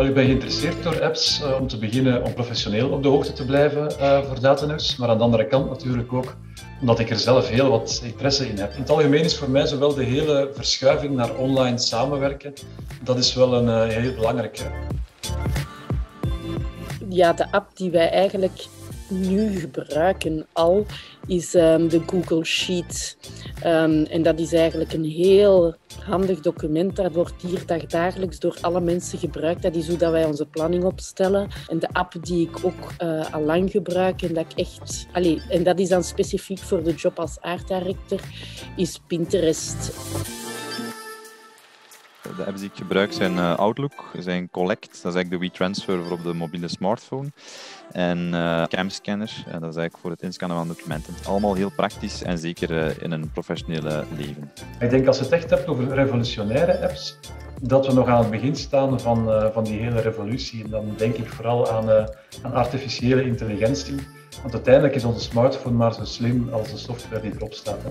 Ik ben geïnteresseerd door apps uh, om te beginnen om professioneel op de hoogte te blijven uh, voor datanews. Maar aan de andere kant natuurlijk ook omdat ik er zelf heel wat interesse in heb. In het algemeen is voor mij zowel de hele verschuiving naar online samenwerken, dat is wel een uh, heel belangrijke. Ja, de app die wij eigenlijk nu gebruiken al, is um, de Google Sheet. Um, en dat is eigenlijk een heel handig document. Dat wordt hier dagelijks door alle mensen gebruikt. Dat is hoe dat wij onze planning opstellen. En de app die ik ook uh, al lang gebruik en dat ik echt... Allez, en dat is dan specifiek voor de job als art director, is Pinterest. De apps die ik gebruik zijn uh, Outlook, zijn Collect, dat is eigenlijk de WeTransfer voor op de mobiele smartphone. En uh, Camscanner, uh, dat is eigenlijk voor het inscannen van documenten. Allemaal heel praktisch en zeker in een professionele leven. Ik denk als je het echt hebt over revolutionaire apps, dat we nog aan het begin staan van, van die hele revolutie. En dan denk ik vooral aan, aan artificiële intelligentie. Want uiteindelijk is onze smartphone maar zo slim als de software die erop staat. Hè.